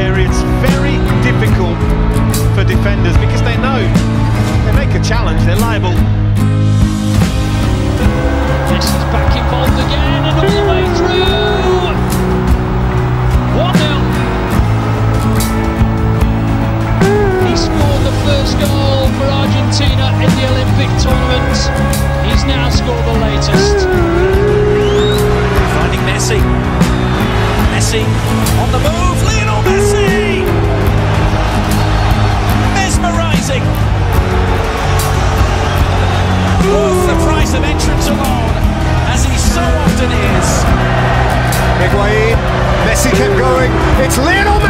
inside area. It's very difficult for defenders because they know they make a challenge, they're liable. Messi's back involved again and all the way through. 1 0. He scored the first goal for Argentina in the Olympic tournament. He's now scored the latest. Finding Messi. Messi on the move. Messi kept going. It's Lionel Messi!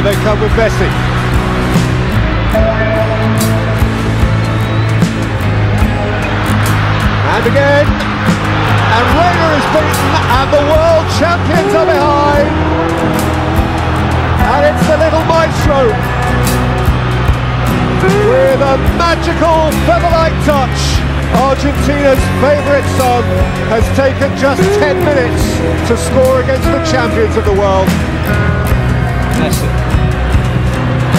Here they come with Messi. And again. And Reina is beaten, and the world champions are behind. And it's the little maestro. With a magical feather-like touch, Argentina's favourite son has taken just 10 minutes to score against the champions of the world. Messi.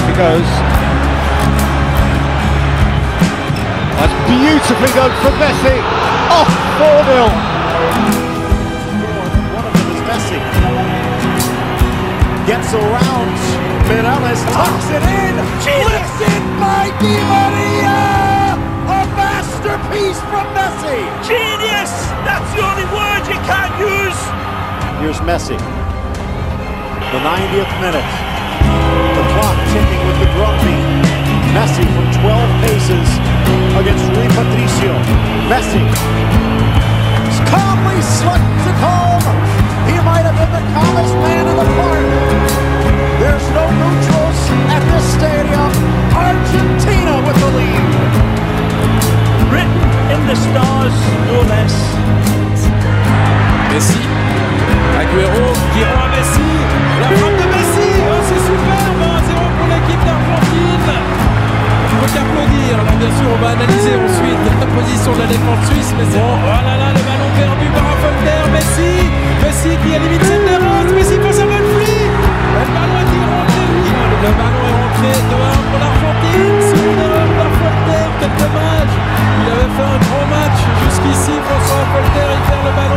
He goes. That's beautifully done from Messi. Off 4 0. One of them is Messi. Gets around. Mireles tucks it in. Flips it by Di Maria. A masterpiece from Messi. Genius! That's the only word you can't use. Here's Messi. The 90th minute. The clock ticking with the drum beat. Messi from 12 paces against Rui Patricio. Messi calmly swept it home. He might have been the calmest man in the park. There's no neutrals at this stadium. Argentina with the lead. Written in the stars, no less. Messi, Aguero qui on va analyser ensuite la position de la défense suisse. Mais bon, oh là là, le ballon perdu par un Voltaire. Messi, Messi qui élimine cette défense. Messi face à Bonfree. Le ballon est rentré. Le ballon est rentré 2-1 pour l'Argentine. Seconde erreur par Voltaire. Quel dommage. Il avait fait un grand match jusqu'ici. François Voltaire, il perd le ballon.